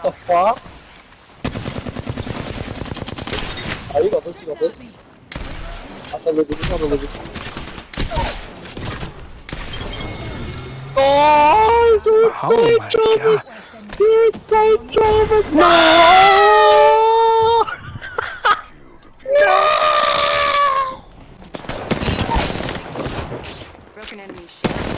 What the fuck? Ah, you got this, you got this. I can live it, I can live it. Guys, we're Oh my Travis! god. Inside Travis! No! no! Broken enemy shield.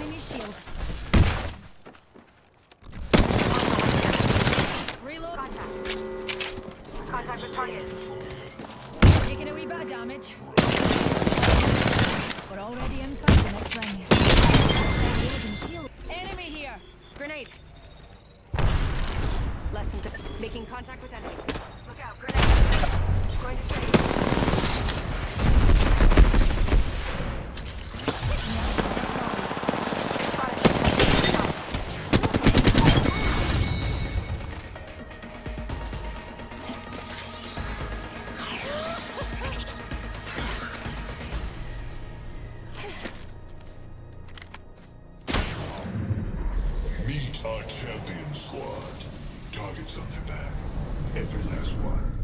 Enemy shield. Reload. Contact with target. Taking a wee bit of damage. We're already inside the next ring. Enemy here. Grenade. Less than making contact with enemy. Our champion squad. Targets on their back. Every last one.